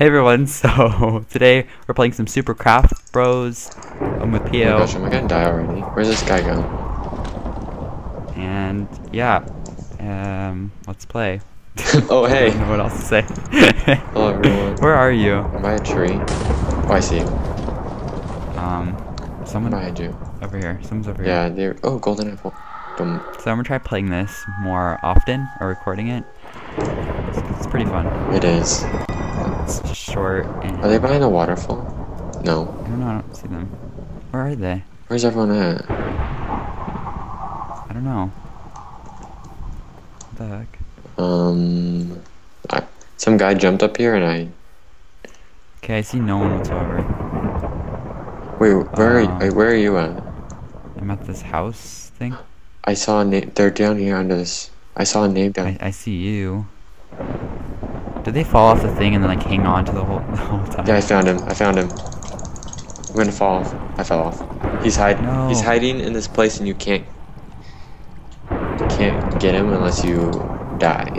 Hey everyone, so today we're playing some Super Craft Bros. I'm with Oh my Pio, gosh, am I gonna die already? Where's this guy go? and yeah, um, let's play. oh, I hey. don't know what else to say. Hello, everyone. Where are you? I'm by a tree. Oh, I see you. Um, someone behind you. over here. Someone's over here. Yeah, here. they're. Oh, golden apple. Boom. So I'm gonna try playing this more often, or recording it. It's, it's pretty fun. It is. It's short and Are they behind the waterfall? No. I don't know. I don't see them. Where are they? Where's everyone at? I don't know. What the heck? Um. I, some guy jumped up here and I. Okay, I see no one whatsoever. Wait, where are you, Uh, where are you at? I'm at this house thing. I saw a name. They're down here under this. I saw a name down. I, I see you. Did they fall off the thing and then like hang on to the whole the whole time? Yeah, I found him. I found him. I'm gonna fall off. I fell off. He's hiding. No. He's hiding in this place, and you can't can't get him unless you die.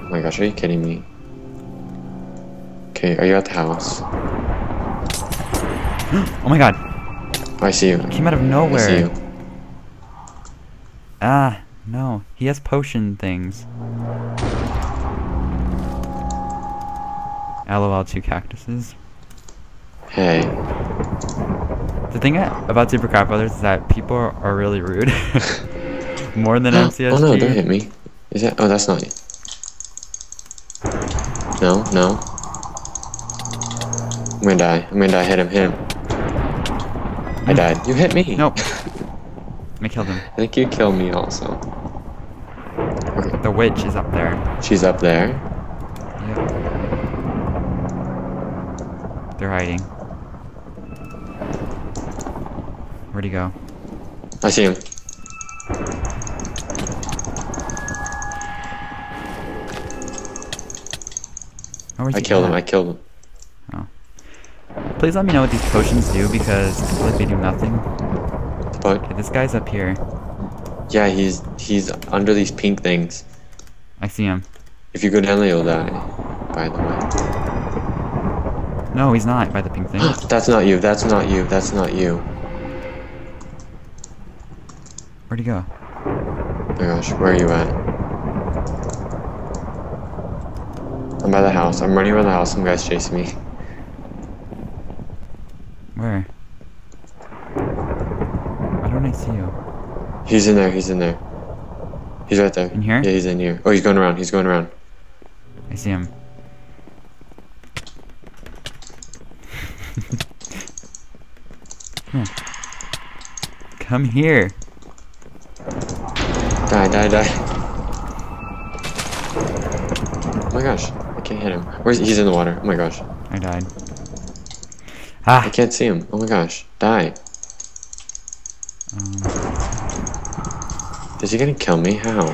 oh my gosh, are you kidding me? Okay, are you at the house? Oh my god! I see you. Came out of nowhere. I see you. Ah, no. He has potion things. LOL two cactuses. Hey. The thing about Super Crap Brothers is that people are, are really rude. More than oh, MCSG. oh no! Don't hit me. Is that? Oh, that's not you. No, no. I'm gonna die. I'm gonna die. Hit him. Hit him. I died. You hit me. Nope. I killed him. I think you killed me also. The witch is up there. she's up there. They're hiding. Where'd he go? I see him. Oh, I killed him. I killed him. Oh. Please let me know what these potions do because I feel like they do nothing. But Okay, this guy's up here. yeah, he's he's under these pink things. I see him. If you go down there, you'll die. By the way. No, he's not by the pink thing. That's not you. That's not you. That's not you. Where'd he go? Oh my gosh, where are you at? I'm by the house. I'm running around the house. Some guy's chasing me. Where? Why don't I see you? He's in there. He's in there. He's right there. In here? Yeah, he's in here. Oh, he's going around. He's going around. I see him. Come here. Die, die, die. Oh my gosh, I can't hit him. Where's he's in the water? Oh my gosh, I died. Ah. I can't see him. Oh my gosh, die. Um, Is he gonna kill me? How?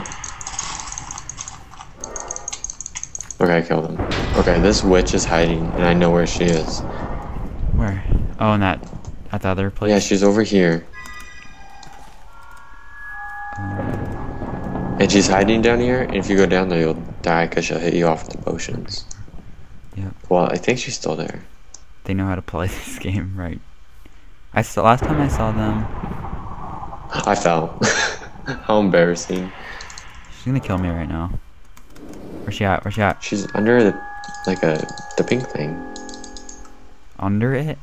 Okay, I killed him. Okay, this witch is hiding, and I know where she is. where? Oh, in that, at the other place? Yeah, she's over here, and she's hiding down here. And if you go down there, you'll die because she'll hit you off with the potions. Yeah. Well, I think she's still there. they know how to play this game, right? I saw, last time I saw them, I fell. How embarrassing. she's gonna kill me right now. Where's she at? Where's she at? She's under the like a the pink thing. Under it?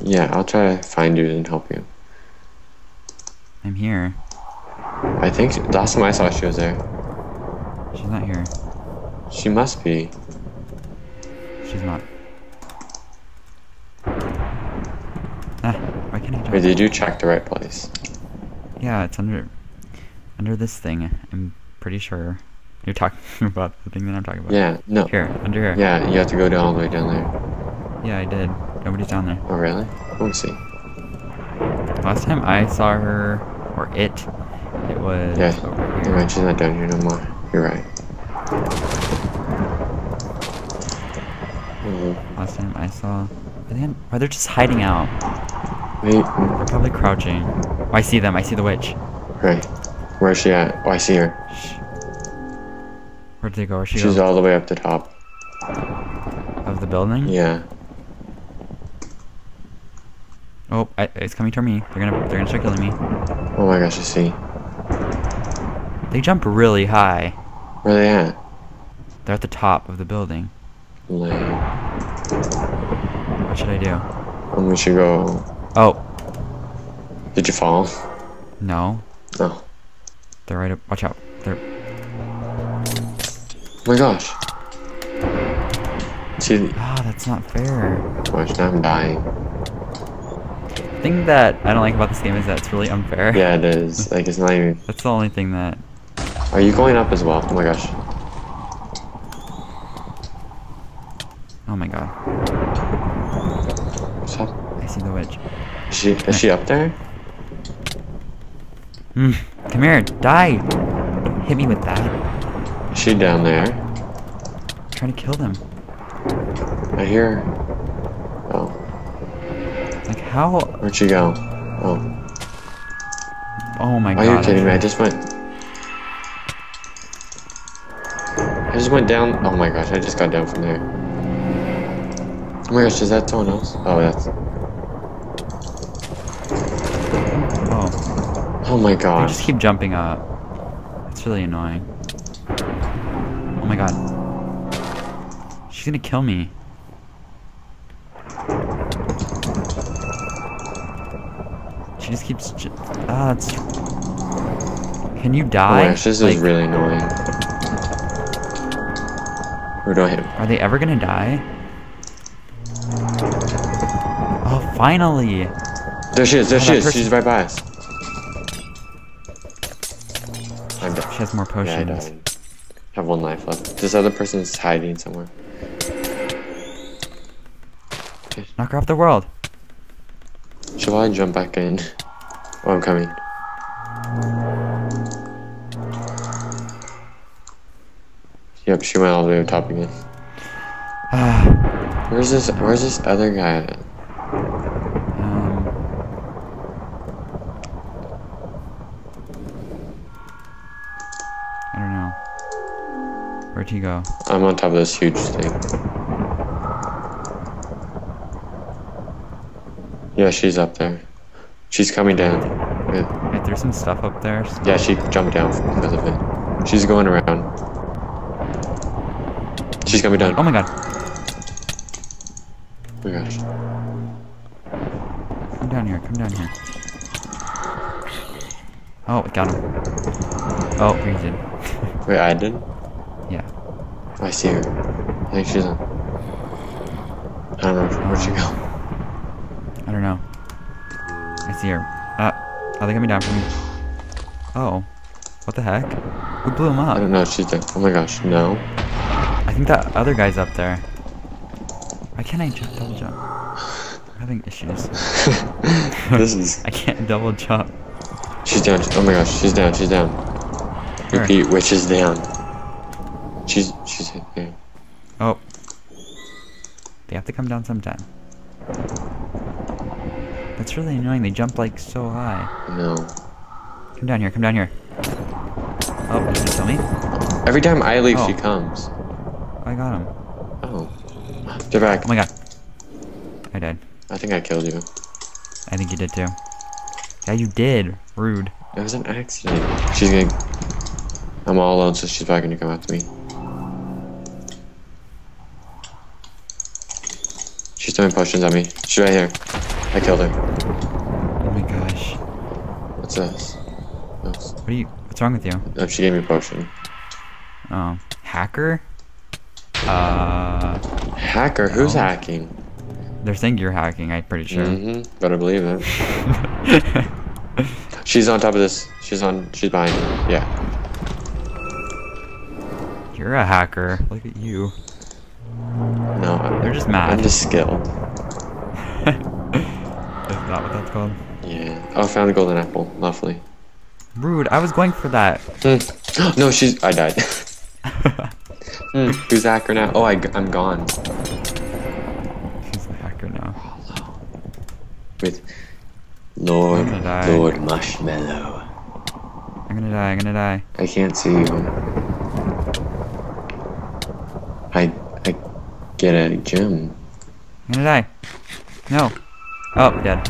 Yeah, I'll try to find you and help you. I'm here. I think last time I saw she was there. She's not here. She must be. She's not. Ah, why can't I jump? Wait, did you check the right place? Yeah, it's under under this thing. I'm pretty sure you're talking about the thing that I'm talking about. Yeah, no. Here, under here. Yeah, you have to go down all the way down there. Yeah, I did. Nobody's down there. Oh, really? Let me see. Last time I saw her or it was Yeah, over mind, she's not down here no more. You're right. Last time I saw. Are they, are they just hiding out? Wait, They're probably crouching. Oh, I see them. I see the witch. right. Where's she at? Oh, I see her. Where'd they go? Where'd she She's go? all the way up the top. Of the building? Yeah. Oh, I, it's coming toward me. They're gonna they're gonna start killing me. Oh my gosh, I see. They jump really high. Where they at? They're at the top of the building. Lame. What should I do? And we should go. Oh, Did you fall? no. No. They're right up. Watch out. They're. Oh my gosh. See, Ah, that's not fair. gosh, now I'm dying. The thing that I don't like about this game is that it's really unfair. Yeah, it is. Like, it's not even. That's the only thing that. Are you going up as well? Oh my gosh. Oh my god. What's up? I see the witch. Is she, is she up there? Hmm. Come here. Die. Hit me with that. Is she down there? I'm trying to kill them. I hear her. Oh, Like how? where'd she go? Oh. Oh my god. Are you kidding me? I just went. Just went down. Oh my gosh, I just got down from there. Oh my gosh, is that someone else? Oh, that's. Oh, Oh my they gosh. just keep jumping up. It's really annoying. Oh my god. She's gonna kill me. She just keeps. Ju- ah, it's. Can you die? Oh my gosh, this Like, is really annoying. Where do I hit? Are they ever gonna die? Oh, finally! There she is, there Oh, she is, person- She's right by us. I'm dead. She has more potions. Yeah, I died. have one life left. This other person is hiding somewhere. Knock her off the world. Shall I jump back in? Oh, I'm coming. Yep, she went all the way up top again. Ah, Where's this? Where's this other guy? At? um, I don't know. Where'd he go? I'm on top of this huge thing. Yeah, she's up there. She's coming down. I threw some stuff up there. Yeah, she jumped down because of it. She's going around. She's coming down. Oh my god. Oh my gosh. Come down here. Come down here. Oh, we got him. Oh, he did. Wait, I did? yeah. I see her. I think she's on. I don't know. Where'd she go? I don't know. I see her. Uh, are they coming down for me? Oh. What the heck? Who blew him up? I don't know. She's there. Oh my gosh. No. I think that other guy's up there. Why can't I jump, double jump? I'm having issues. this is. I can't double jump. She's down. Oh my gosh. She's down. She's down. Where? Repeat. Which is down. She's. She's hit there. Oh. They have to come down sometime. That's really annoying. They jump like so high. No. Come down here. Come down here. Oh, you gonna kill me? Every time I leave, she Oh. comes. I got him. Oh. They're back. Oh my god. I died. I think I killed you. I think you did too. Yeah, you did. Rude. It was an accident. She's gonna. I'm all alone, so she's probably gonna come after me. She's throwing potions at me. She's right here. I killed her. Oh my gosh. What's this? Oops. What are you? What's wrong with you? Oh, she gave me a potion. Oh, hacker? Uh, Hacker? Who's hacking? they're saying you're hacking. I'm pretty sure. Mm-hmm. Better believe it. She's on top of this. She's on. She's behind me. Yeah. you're a hacker. Look at you. No. I'm, They're just mad. I'm just skilled. Is that what that's called? Yeah. Oh, I found a golden apple. Lovely. Rude. I was going for that. Hmm. no, she's. I died. Hmm, Who's the hacker now? Oh, I, am gone. She's the hacker now. With Lord, I'm gonna die. Lord Marshmallow. I'm gonna die. I'm gonna die. I can't see you. I I get a gem. I'm gonna die. No. Oh, dead.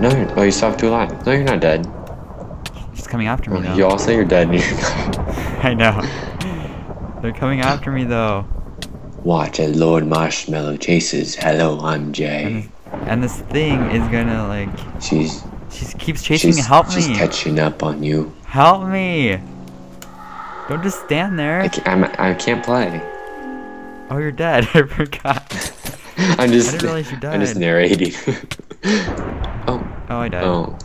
No, you're, oh, you still have two lives. No, you're not dead. She's coming after me Oh, though. you all say you're dead. And you're I know. They're coming after me though. Watch as Lord Marshmallow chases. Hello, I'm Jay. And, and this thing is gonna like. She's She keeps chasing she's, me. Help she's me. catching up on you. Help me. Don't just stand there. I can't, I'm, I can't play. Oh, you're dead. I forgot. I'm just didn't realize you I'm just narrating. oh, Oh, I died. oh.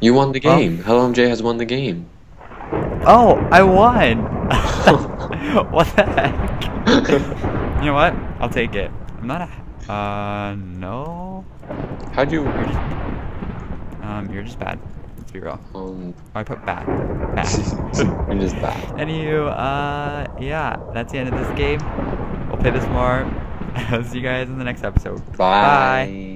You won the game. Hello, MJ has won the game. Oh, I won! what the heck? you know what? I'll take it. I'm not a. Uh, no. How'd you? You're just. Um, you're just bad. Let's be real. Um, I put bad. Bad. I'm just bad. Anywho, uh, yeah, that's the end of this game. We'll play this more. I'll see you guys in the next episode. Bye. Bye.